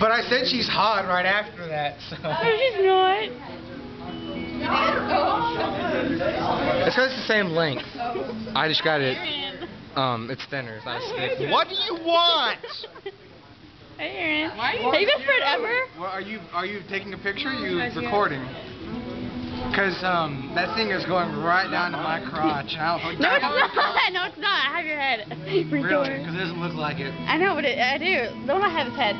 But I said she's hot right after that, so. No, she's not. It's because it's the same length. I just got it. Um, it's thinner. It's not thick. What do you want? Hey, Aaron. Have you been forever? Well, are you are you taking a picture? Or are you recording? Cause um that thing is going right down to my crotch. And I don't, No, it's not. No, it's not. I have your head. For Really? Because it doesn't look like it. I know, but it, I do. Don't I have his head?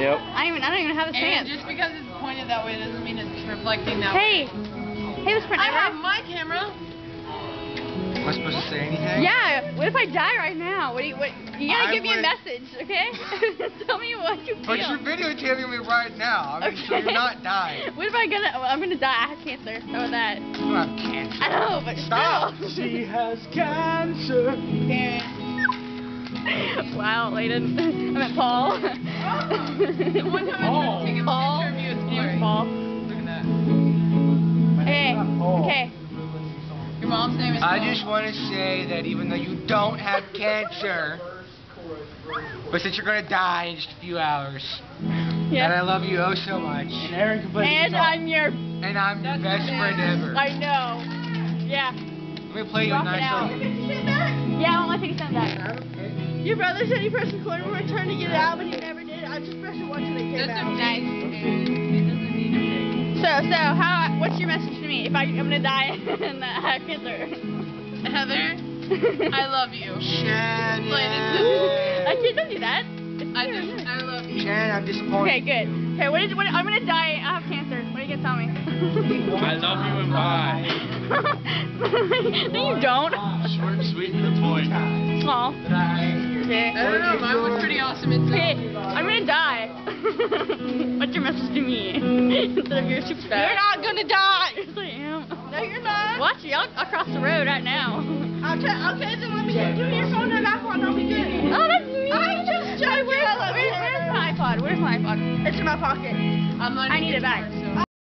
Yep. I don't even. I don't even have his And just because it's pointed that way doesn't mean it's reflecting that Hey, way. hey, Miss I have my camera. Am I supposed to say anything? Yeah. What if I die right now? What do you? What? You gotta I give me a message, okay? Tell me what you feel. But you're videotaping me right now. I mean, so Okay. you're not dying. What if I gonna? oh, I'm gonna die. I have cancer. How about that? You don't have cancer. I know, but Stop. still. She has cancer. wow, Layden. I meant Paul. The one time I tried to take a Paul. of you, it's His name's blurry. Paul. Look at that. Okay. Okay. Your mom's name is I Paul. just want to say that even though you don't have cancer, but since you're gonna die in just a few hours, and I love you oh so much. And Aaron can And I'm your. And I'm your best the friend ever. I know. Yeah. Let me play you a Rock it nice song. Yeah, I want my ticket sent back. Your brother said he pressed record and returned to get it out, but he never did. I just pressed it once and it came Just a out. nice. It doesn't need a So, so how? What's your message to me if I, I'm gonna die and I have cancer? thing. Heather, I love you. Shannon. I can't don't do that. It's I true. just, I love you. Shannon, I'm disappointed. Okay, good. Okay, what is what? I'm gonna die. I have cancer. What are you gonna tell me? I love you and bye. no, you don't. Short, sweet, and to the point. Small. Awesome itself. Okay, I'm gonna die. What's your message to me? Instead of your super You're not gonna die. Yes, I am. No, you're not. Watch you. I'll, I'll cross the road right now. Okay, okay, then let me get give me your phone and iPhone. I'll be good. Oh, that's me. I just joking. where's, I love you. where's, where's my iPod? Where's my iPod? It's in my pocket. I'm I need it back.